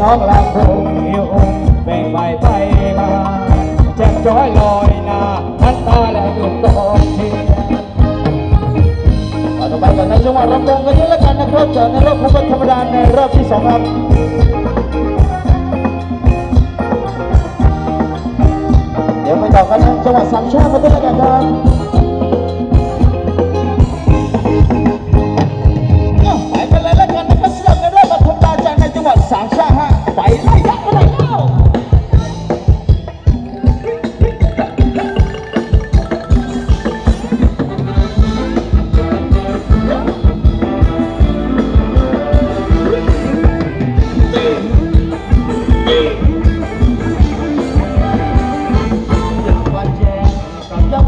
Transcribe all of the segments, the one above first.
ร้องลำโพงหิวแบ่งใไปมาแจ็บจ้อยลอยนาทันตาและดุกองที่ต่อไปกันในจังหวัดลำวงกันด้วยแล้วกันนะครับเจอในรอบคู่กันธรรมดาในรอบที่สองครับเดี๋ยวไปต่อกันในจังหวัดสามชาติมาด้วยแล้วกันครับ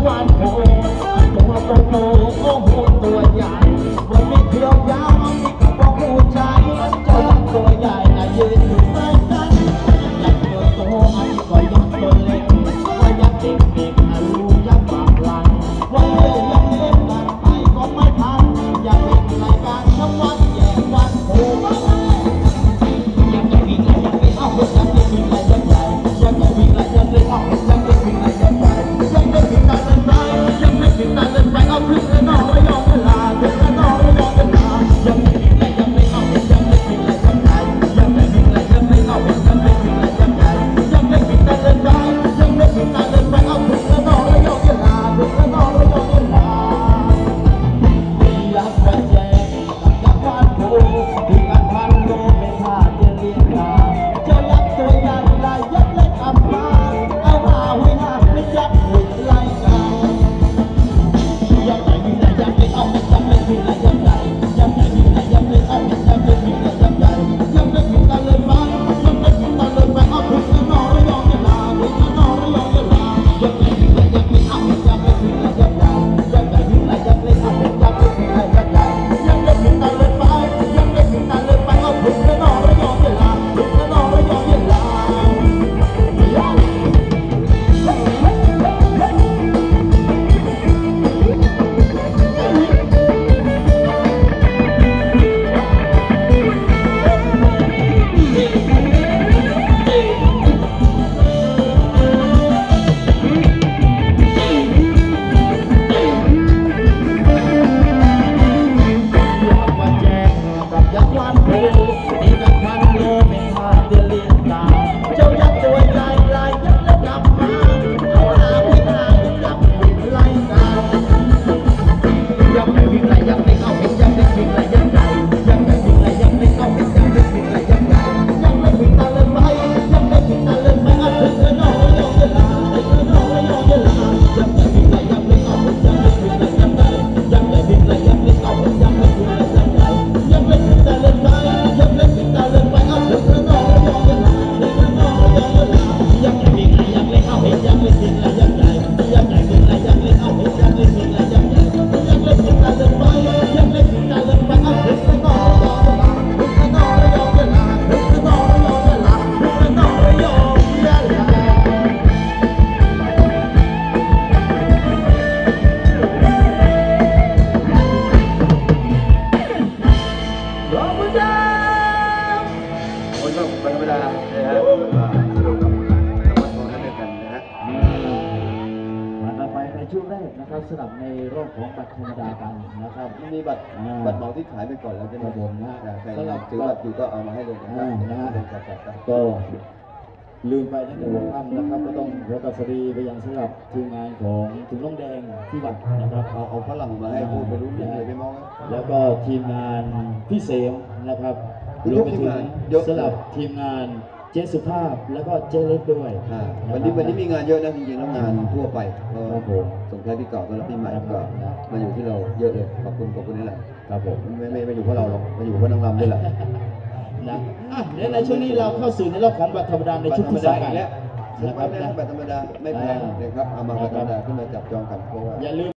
one more. ยฮรับมาไปในช่วงแรกนะครับสลับในรอบของบัตรธรรมดากันนะครับ มันมีบัตรบัตรเหมาที่ขายไปก่อนแล้วจะมาบผมนะฮะใครสำหรับ ถือบัตรอยู่ก็เอามาให้เลยนะครับนะฮะก็ลืมไปตั้งแต่หัวค่ำนะครับ ก็ต้องรัตสรีไปยังสลับทีมงานของถึงน้องแดงที่บัดนะครับเอาเอาฝรั่งมาให้พูดไปรู้เรื่องไปมองแล้วก็ทีมงานพี่เสงนะครับรวมไปถึงสลับทีมงาน เจสุภาพแล้วก็เจเล็กด้วยอ่าะครับวันนี้วันนี้มีงานเยอะนะจริงๆแล้วงานทั่วไปก็ครับผมส่งท้ายปีเก่าต้อนรับปีใหม่ครับก็มาอยู่ที่เราเยอะเลยขอบคุณขอบคุณนี่แหละครับผมไม่ไม่ไม่อยู่เพราะเราหรอกมาอยู่เพราะนางรำนี่แหละนะอะเดี๋ยวในช่วงนี้เราเข้าสู่ในรอบของบัตรธรรมดาในชุดที่สามกันแล้วนะครับนะนะแบบธรรมดาไม่แพงอ่านะครับเอามาแบบธรรมดาขึ้นมาจับจองกันเพราะว่า อย่าลืม